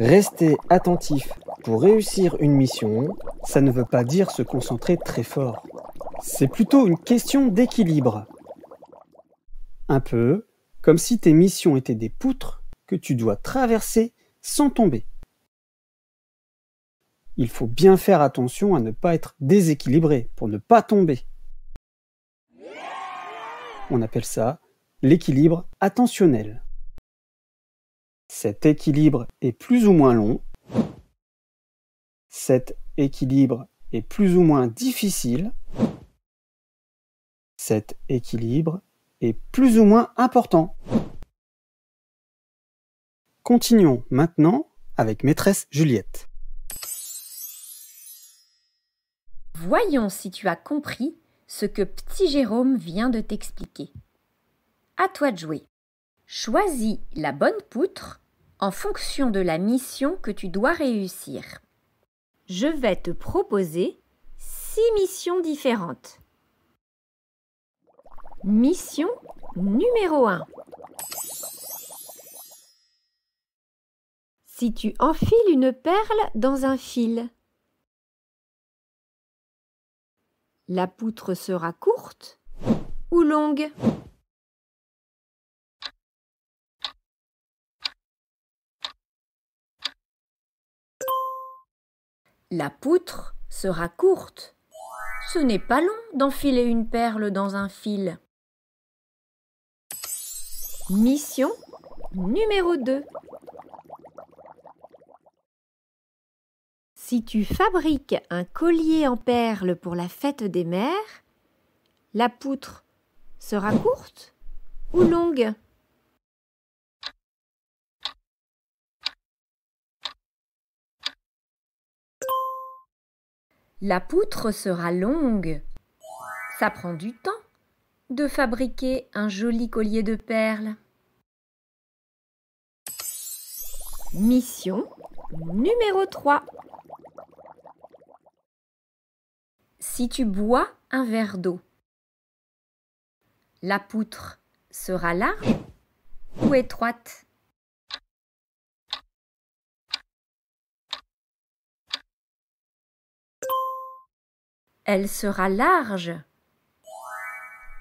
Rester attentif pour réussir une mission, ça ne veut pas dire se concentrer très fort. C'est plutôt une question d'équilibre. Un peu comme si tes missions étaient des poutres que tu dois traverser sans tomber. Il faut bien faire attention à ne pas être déséquilibré pour ne pas tomber. On appelle ça l'équilibre attentionnel. Cet équilibre est plus ou moins long. Cet équilibre est plus ou moins difficile. Cet équilibre est plus ou moins important. Continuons maintenant avec maîtresse Juliette. Voyons si tu as compris ce que petit Jérôme vient de t'expliquer. À toi de jouer. Choisis la bonne poutre en fonction de la mission que tu dois réussir. Je vais te proposer six missions différentes. Mission numéro 1. Si tu enfiles une perle dans un fil, la poutre sera courte ou longue La poutre sera courte. Ce n'est pas long d'enfiler une perle dans un fil. Mission numéro 2. Si tu fabriques un collier en perles pour la fête des mères, la poutre sera courte ou longue? La poutre sera longue. Ça prend du temps de fabriquer un joli collier de perles. Mission numéro 3. Si tu bois un verre d'eau, la poutre sera large ou étroite? Elle sera large.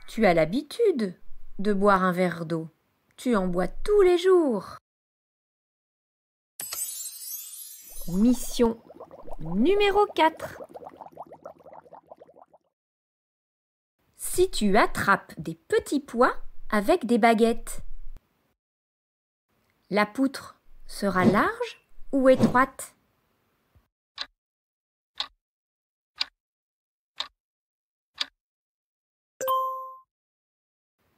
Tu as l'habitude de boire un verre d'eau. Tu en bois tous les jours. Mission numéro 4. Si tu attrapes des petits pois avec des baguettes, la poutre sera large ou étroite?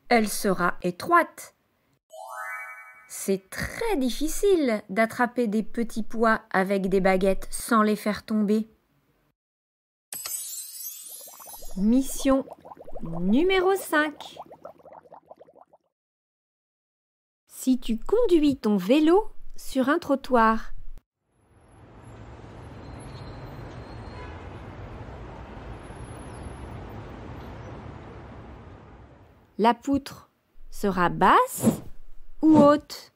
Elle sera étroite. C'est très difficile d'attraper des petits pois avec des baguettes sans les faire tomber. Mission numéro 5. Si tu conduis ton vélo sur un trottoir, La poutre sera basse ou haute?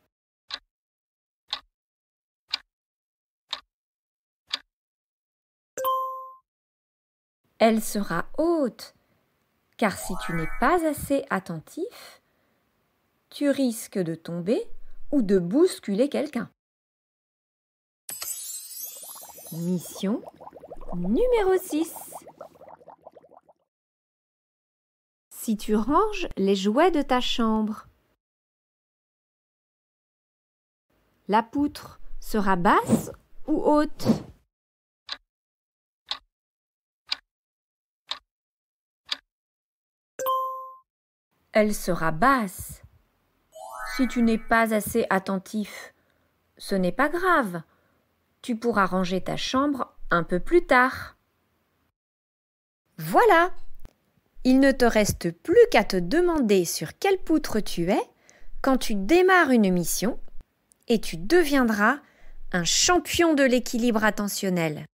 Elle sera haute, car si tu n'es pas assez attentif, tu risques de tomber ou de bousculer quelqu'un. Mission numéro 6. Si tu ranges les jouets de ta chambre. La poutre sera basse ou haute? Elle sera basse. Si tu n'es pas assez attentif, ce n'est pas grave. Tu pourras ranger ta chambre un peu plus tard. Voilà, il ne te reste plus qu'à te demander sur quelle poutre tu es quand tu démarres une mission et tu deviendras un champion de l'équilibre attentionnel.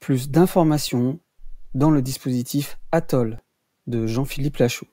Plus d'informations dans le dispositif Atoll de Jean-Philippe Lachaud.